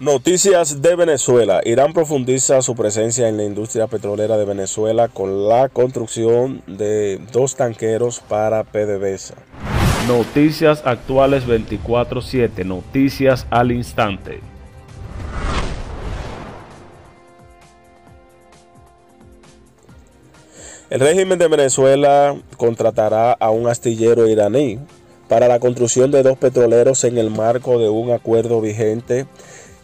Noticias de Venezuela. Irán profundiza su presencia en la industria petrolera de Venezuela con la construcción de dos tanqueros para PDVSA. Noticias actuales 24/7. Noticias al instante. El régimen de Venezuela contratará a un astillero iraní para la construcción de dos petroleros en el marco de un acuerdo vigente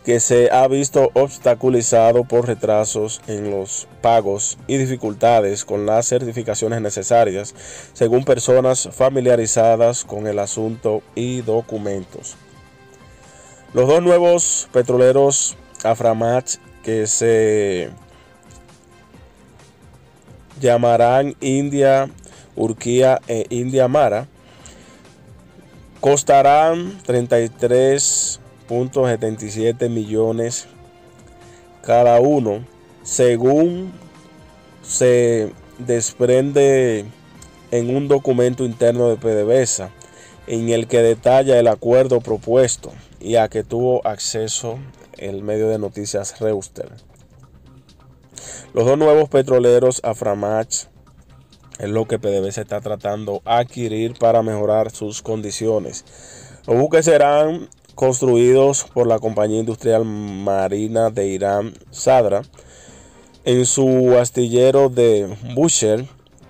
que se ha visto obstaculizado por retrasos en los pagos y dificultades con las certificaciones necesarias, según personas familiarizadas con el asunto y documentos. Los dos nuevos petroleros Aframach que se llamarán India, Urquía e India Mara costarán 33 .77 millones cada uno, según se desprende en un documento interno de PDVSA, en el que detalla el acuerdo propuesto y a que tuvo acceso el medio de noticias Reuster. Los dos nuevos petroleros Aframach es lo que PDVSA está tratando de adquirir para mejorar sus condiciones. Los buques serán construidos por la compañía industrial marina de Irán, Sadra, en su astillero de Busher,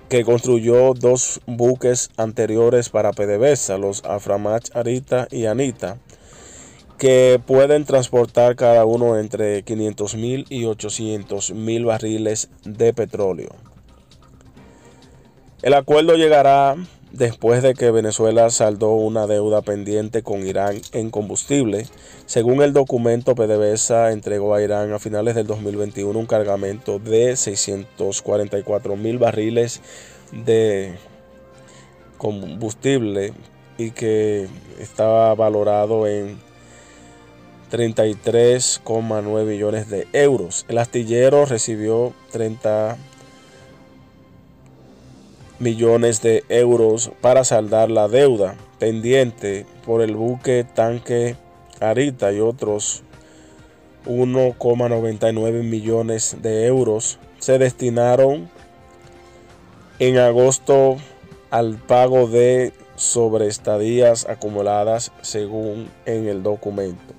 que construyó dos buques anteriores para PDVSA, los Aframach Arita y Anita, que pueden transportar cada uno entre 500 mil y 800 mil barriles de petróleo. El acuerdo llegará después de que Venezuela saldó una deuda pendiente con Irán en combustible. Según el documento, PDVSA entregó a Irán a finales del 2021 un cargamento de 644 mil barriles de combustible y que estaba valorado en 33,9 millones de euros. El astillero recibió 30 millones de euros para saldar la deuda pendiente por el buque tanque Arita y otros 1,99 millones de euros se destinaron en agosto al pago de sobreestadías acumuladas según en el documento.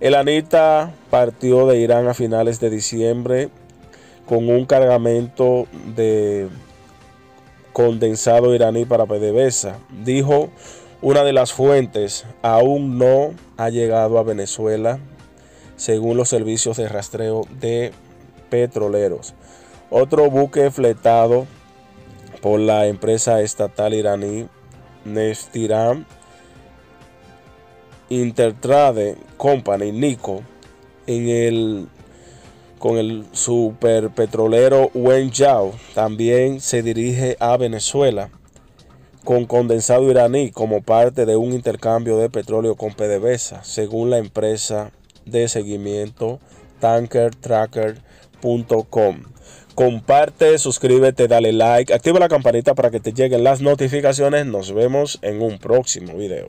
El Anita partió de Irán a finales de diciembre con un cargamento de condensado iraní para PDVSA. Dijo una de las fuentes, aún no ha llegado a Venezuela, según los servicios de rastreo de petroleros. Otro buque fletado por la empresa estatal iraní Neftiram Intertrade Company, NICO, en el con el superpetrolero Wen Yao, también se dirige a Venezuela con condensado iraní como parte de un intercambio de petróleo con PDVSA, según la empresa de seguimiento tankertracker.com. Comparte, suscríbete, dale like, activa la campanita para que te lleguen las notificaciones. Nos vemos en un próximo video.